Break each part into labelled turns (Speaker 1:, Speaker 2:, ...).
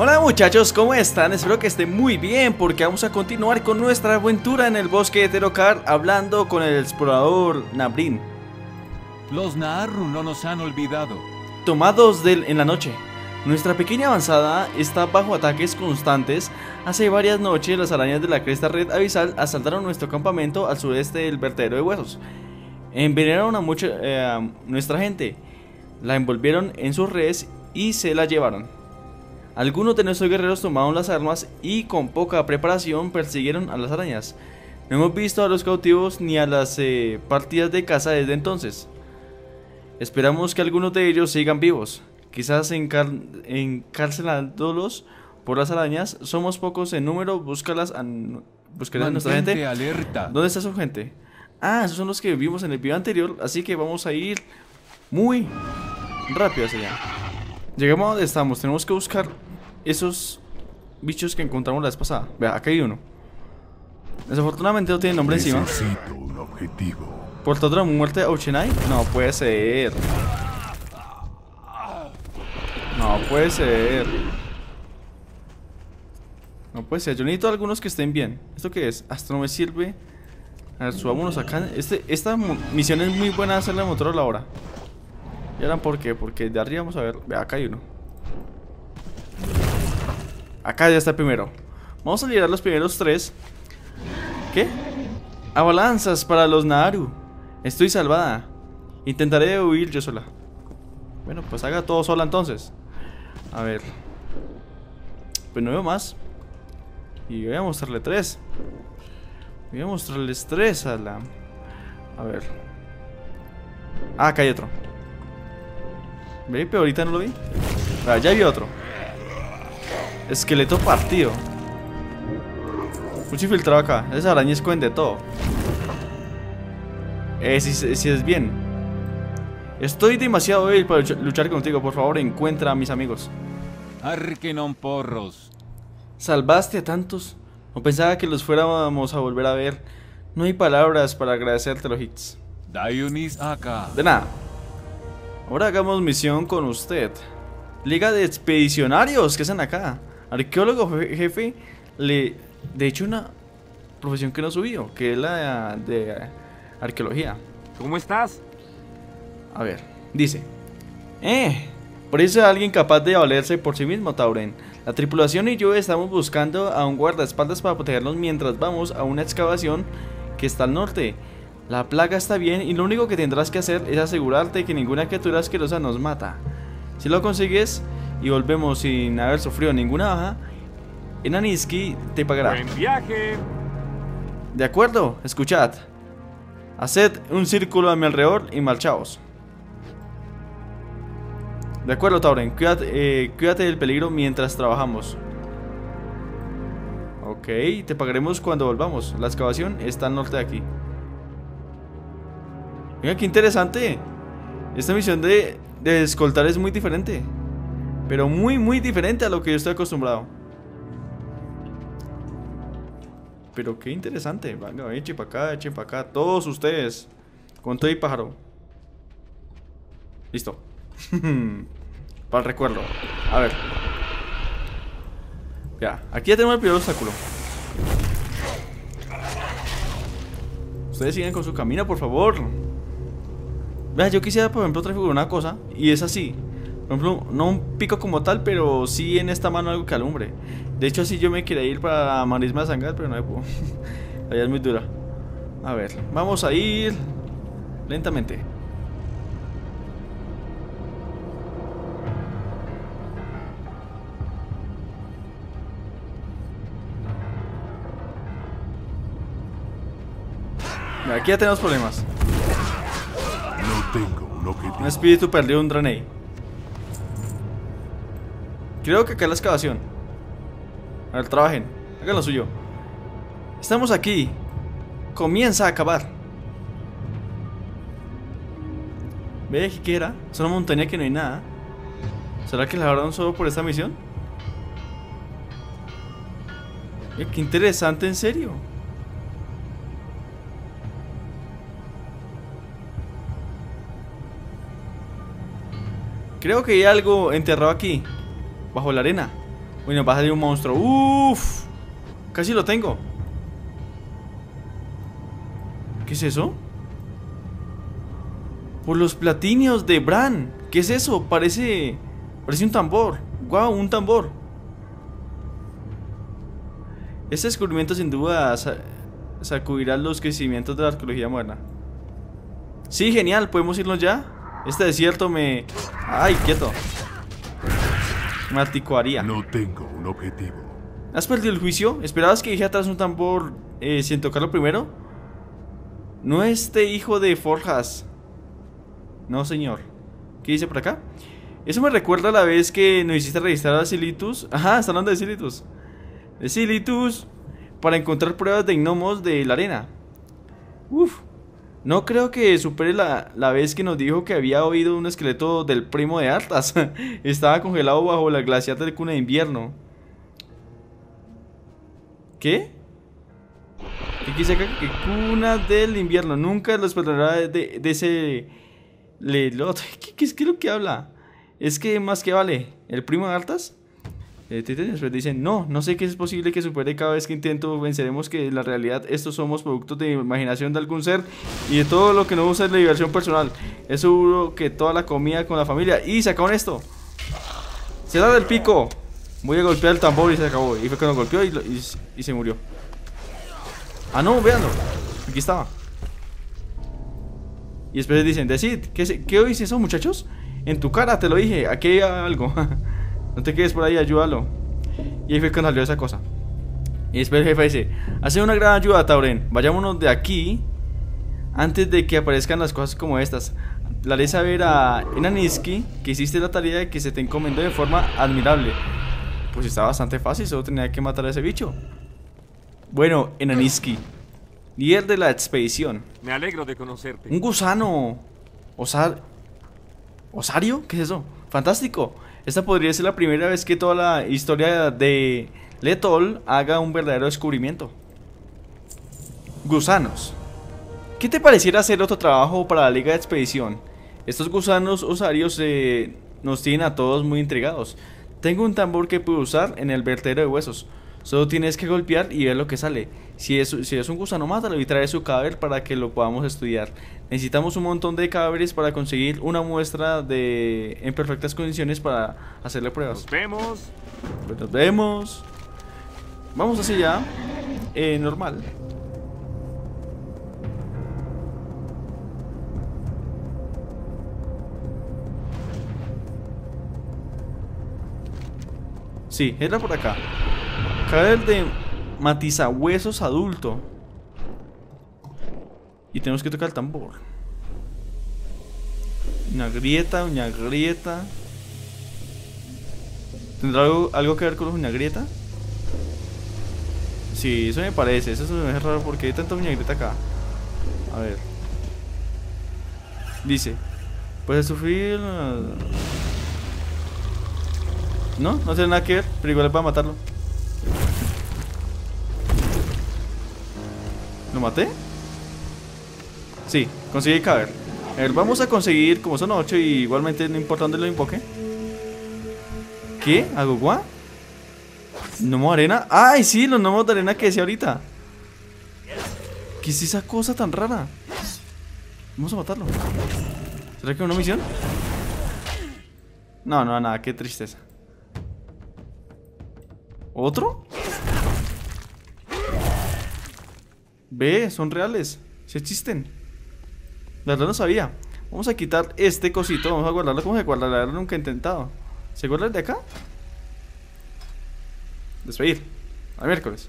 Speaker 1: Hola muchachos, ¿cómo están? Espero que estén muy bien porque vamos a continuar con nuestra aventura en el bosque de Terocar hablando con el explorador Nabrin.
Speaker 2: Los Naarru no nos han olvidado.
Speaker 1: Tomados del, en la noche. Nuestra pequeña avanzada está bajo ataques constantes. Hace varias noches las arañas de la cresta red avisal asaltaron nuestro campamento al sureste del vertedero de huesos. Envenenaron a mucha, eh, a nuestra gente. La envolvieron en sus redes y se la llevaron. Algunos de nuestros guerreros tomaron las armas y con poca preparación persiguieron a las arañas. No hemos visto a los cautivos ni a las eh, partidas de caza desde entonces. Esperamos que algunos de ellos sigan vivos, quizás encar encarcelándolos por las arañas. Somos pocos en número, búscalas a, buscaré a nuestra gente.
Speaker 2: alerta.
Speaker 1: ¿Dónde está su gente? Ah, esos son los que vimos en el video anterior, así que vamos a ir muy rápido hacia allá. Llegamos a donde estamos, tenemos que buscar esos bichos que encontramos la vez pasada. Vea, acá hay uno. Desafortunadamente no tiene nombre encima.
Speaker 3: Necesito un objetivo.
Speaker 1: ¿Portador de la muerte de Ochenai? No puede ser. No puede ser. No puede ser. Yo necesito algunos que estén bien. ¿Esto qué es? Hasta no me sirve. A ver, subámonos acá. Este, esta misión es muy buena hacerla de motor a la hora. ¿Y ahora por qué? Porque de arriba vamos a ver. Vea, acá hay uno. Acá ya está el primero. Vamos a liberar los primeros tres. ¿Qué? Avalanzas para los Naru. Estoy salvada. Intentaré huir yo sola. Bueno, pues haga todo sola entonces. A ver. Pues no veo más. Y voy a mostrarle tres. Voy a mostrarles tres a la... A ver. Ah, acá hay otro. ¿Ve? Pero ahorita no lo vi. Ah, ya vi otro. Esqueleto partido. Mucho infiltrado acá. Esas arañas cogen de todo. Eh, si, si es bien. Estoy demasiado débil para luchar contigo. Por favor, encuentra a mis amigos.
Speaker 2: Arkenon porros.
Speaker 1: Salvaste a tantos. No pensaba que los fuéramos a volver a ver. No hay palabras para agradecerte los hits.
Speaker 2: Dionis acá.
Speaker 1: De nada. Ahora hagamos misión con usted. Liga de expedicionarios, ¿qué hacen acá? Arqueólogo jefe, le de hecho una profesión que no subió, que es la de, arqueología.
Speaker 4: ¿Cómo estás?
Speaker 1: A ver, dice. Eh, por eso alguien capaz de valerse por sí mismo, Tauren. La tripulación y yo estamos buscando a un guardaespaldas para protegernos mientras vamos a una excavación que está al norte. La plaga está bien y lo único que tendrás que hacer es asegurarte que ninguna criatura asquerosa nos mata. Si lo consigues y volvemos sin haber sufrido ninguna baja, Enaniski te pagará.
Speaker 4: ¡Buen viaje!
Speaker 1: De acuerdo, escuchad. Haced un círculo a mi alrededor y marchaos. De acuerdo, Tauren. Cuídate, eh, cuídate del peligro mientras trabajamos. Ok, te pagaremos cuando volvamos. La excavación está al norte de aquí. Mira qué interesante. Esta misión de, de escoltar es muy diferente. Pero muy, muy diferente a lo que yo estoy acostumbrado. Pero qué interesante. Venga, echen para acá, echen para acá. Todos ustedes. Con todo y pájaro. Listo. para el recuerdo. A ver. Ya, aquí ya tenemos el primer obstáculo. Ustedes sigan con su camino, por favor. Vea, yo quisiera, por ejemplo, transfigurar una cosa. Y es así. Por ejemplo, no un pico como tal, pero sí en esta mano algo que alumbre. De hecho, así yo me quería ir para Marisma Sangat, pero no me puedo. Allá es muy dura. A ver, vamos a ir lentamente. Aquí ya tenemos problemas.
Speaker 3: No tengo un objetivo.
Speaker 1: Un espíritu perdió un Dranei. Creo que acá es la excavación. A ver, trabajen. Hagan lo suyo. Estamos aquí. Comienza a acabar. ¿Ve qué era? Es una montaña que no hay nada. ¿Será que la agarraron solo por esta misión? Eh, qué interesante, en serio. Creo que hay algo enterrado aquí, bajo la arena. Bueno, va a salir un monstruo. Uf. Casi lo tengo. ¿Qué es eso? Por los platinios de Bran. ¿Qué es eso? Parece. Parece un tambor. Guau, un tambor. Este descubrimiento sin duda sa- sacudirá los crecimientos de la arqueología moderna. Sí, genial, podemos irnos ya. Este desierto me. ¡Ay, quieto! Me aticuaría.
Speaker 3: No tengo un objetivo.
Speaker 1: ¿Has perdido el juicio? ¿Esperabas que dije atrás un tambor eh, sin tocarlo primero? No este hijo de Forjas. No, señor. ¿Qué dice por acá? Eso me recuerda a la vez que nos hiciste registrar a Silitus. Ajá, está hablando de Silitus. De Silitus. Para encontrar pruebas de gnomos de la arena. Uf. No creo que supere la, la vez que nos dijo que había oído un esqueleto del primo de Artas. Estaba congelado bajo la glaciar del cuna de invierno. ¿Qué? ¿Qué quise acá? Que cuna del invierno. Nunca los perdonará de, de, ese lelot. ¿Qué, qué, es- qué lo que habla? Es que más que vale. ¿El primo de Artas? Eh, después dicen, no, no sé qué es posible que supere cada vez que intento, venceremos que en la realidad estos somos productos de imaginación de algún ser y de todo lo que no usa es la diversión personal. Es seguro que toda la comida con la familia. Y se acabó esto. Se da del pico. Voy a golpear el tambor y se acabó. Y fue cuando golpeó y, y- se murió. Ah, no, véanlo. Aquí estaba. Y después dicen, decid, ¿qué, ¿qué oís eso, muchachos? En tu cara, te lo dije, aquí hay algo. no te quedes por ahí, ayúdalo. Y ahí fue cuando salió esa cosa. Y después el jefe dice, hace una gran ayuda, Tauren. Vayámonos de aquí antes de que aparezcan las cosas como estas. La haré saber a Enaniski que hiciste la tarea que se te encomendó de forma admirable. Pues está bastante fácil, solo tenía que matar a ese bicho. Bueno, Enaniski, líder de la expedición.
Speaker 4: Me alegro de conocerte.
Speaker 1: Un gusano. Osar... ¿Osario? ¿Qué es eso? Fantástico. Esta podría ser la primera vez que toda la historia de Letol haga un verdadero descubrimiento. Gusanos. ¿Qué te pareciera hacer otro trabajo para la Liga de Expedición? Estos gusanos osarios eh, nos tienen a todos muy intrigados. Tengo un tambor que puedo usar en el vertedero de huesos. Solo tienes que golpear y ver lo que sale. Si es, si es un gusano, mátalo y trae su cadáver para que lo podamos estudiar. Necesitamos un montón de cadáveres para conseguir una muestra de en perfectas condiciones para hacerle pruebas.
Speaker 4: Nos vemos.
Speaker 1: Pues nos vemos. Vamos hacia allá. Eh, normal. Sí, era por acá. Cadáver de matizahuesos adulto. Y tenemos que tocar el tambor. Una grieta, una grieta. ¿Tendrá algo, algo que ver con los uñagrieta? Sí, eso me parece. Eso parece raro porque hay tanta uñagrieta acá. A ver. Dice. Puedes sufrir. No, no tiene nada que ver, pero igual es para matarlo. ¿Lo maté? Sí, conseguí caber. A ver, vamos a conseguir, como son 8 y igualmente no importa dónde lo invoque. ¿Qué? ¿Agogua? ¿Gnomo de arena? ¡Ay, sí! Los gnomos de arena que decía ahorita. ¿Qué es esa cosa tan rara? Vamos a matarlo. ¿Será que una misión? No, no, nada, qué tristeza. ¿Otro? Ve, son reales. Sí existen. La verdad no sabía. Vamos a quitar este cosito. Vamos a guardarlo. ¿Cómo se guarda? La verdad nunca he intentado. ¿Se guarda el de acá? Despedir. A miércoles.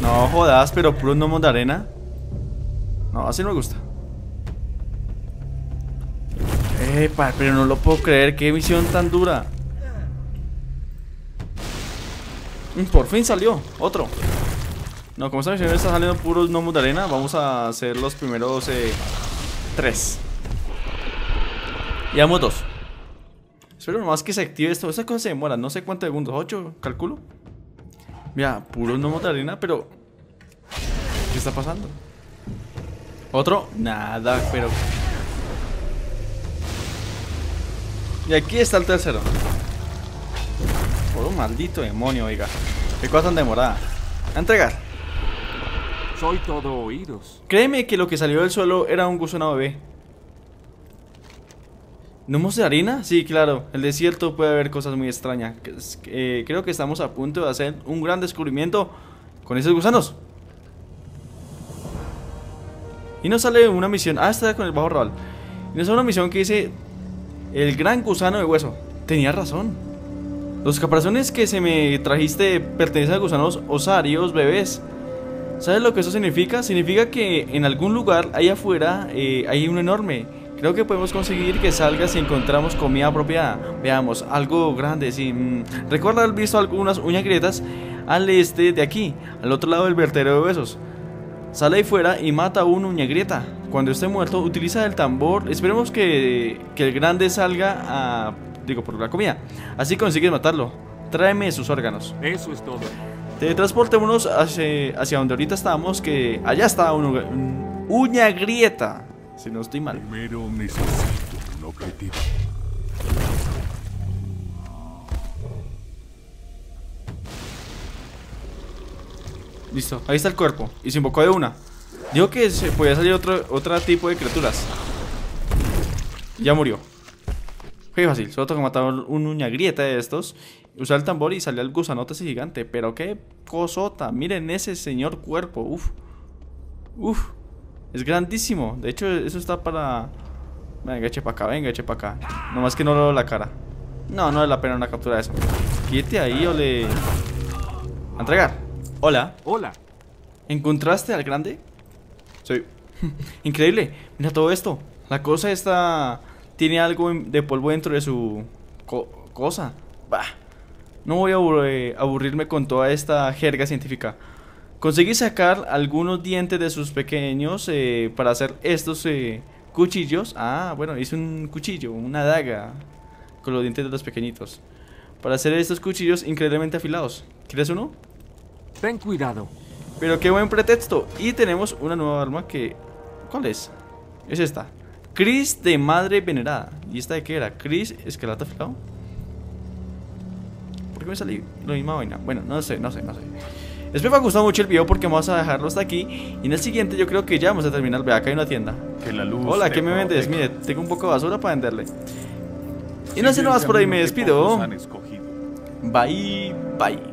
Speaker 1: No jodas, pero puro gnomos de arena. No, así no me gusta. Epa, pero no lo puedo creer. Qué misión tan dura. Por fin salió. Otro. No, como esta misión está saliendo puros gnomos de arena, vamos a hacer los primeros eh, tres. Llevamos dos. Espero nomás que se active esto. Esa cosa se demora, no sé cuántos segundos. ¿Ocho? Calculo. Mira, puros gnomos de arena, pero. ¿Qué está pasando? ¿Otro? Nada, pero. Y aquí está el tercero. Por un maldito demonio, oiga. Qué cosa tan demorada. A entregar.
Speaker 2: Soy todo oídos.
Speaker 1: Créeme que lo que salió del suelo era un gusano bebé. ¿Numos de harina? Sí, claro. El desierto puede haber cosas muy extrañas. Eh, creo que estamos a punto de hacer un gran descubrimiento con esos gusanos. Y nos sale una misión. Ah, está con el bajo rabal. Y nos sale una misión que dice: El gran gusano de hueso. Tenía razón. Los caparazones que se me trajiste pertenecen a gusanos osarios bebés. ¿Sabes lo que eso significa? Significa que en algún lugar allá afuera eh, hay uno enorme. Creo que podemos conseguir que salga si encontramos comida apropiada. Veamos, algo grande, sí. mm. Recuerda haber visto algunas uñas grietas al este de aquí, al otro lado del vertedero de huesos. Sale ahí fuera y mata a una uña grieta. Cuando esté muerto, utiliza el tambor. Esperemos que, que el grande salga a. Digo, por la comida. Así consigues matarlo. Tráeme sus órganos.
Speaker 2: Eso es todo.
Speaker 1: Te transportémonos hacia, hacia donde ahorita estábamos, que allá está un, un- uña grieta. Si no estoy mal.
Speaker 3: Primero necesito un objetivo.
Speaker 1: Listo, ahí está el cuerpo. Y se invocó de una. Dijo que se podía salir otro, otro tipo de criaturas. Ya murió. Fue fácil, solo tengo que matar un uña grieta de estos. Usar el tambor y salía el gusanote ese gigante. Pero qué cosota. Miren ese señor cuerpo. Uf. Uf. Es grandísimo. De hecho, eso está para. Venga, eche para acá, venga, eche para acá. Nomás que no le veo la cara. No, no vale la pena una captura de eso. Quíete ahí o le. A entregar. Hola.
Speaker 2: Hola.
Speaker 1: ¿Encontraste al grande? Sí. Increíble. Mira todo esto. La cosa esta tiene algo de polvo dentro de su co- cosa. Bah. No voy a abur- aburrirme con toda esta jerga científica. Conseguí sacar algunos dientes de sus pequeños eh, para hacer estos eh, cuchillos. Ah, bueno, hice un cuchillo, una daga con los dientes de los pequeñitos. Para hacer estos cuchillos increíblemente afilados. ¿Quieres uno?
Speaker 2: Ten cuidado.
Speaker 1: Pero qué buen pretexto. Y tenemos una nueva arma que... ¿Cuál es? Es esta. Chris de Madre Venerada. ¿Y esta de qué era? Chris Escalata Afilado. ¿Por qué me salí la misma vaina? Bueno, no sé, no sé, no sé. Espero que os gustado mucho el video porque vamos a dejarlo hasta aquí. Y en el siguiente yo creo que ya vamos a terminar. Ve, acá hay una tienda.
Speaker 3: Que la luz.
Speaker 1: Hola, ¿qué me vendes? Mire, tengo un poco de basura para venderle. Y no sé nada más por ahí, me despido. Bye, bye.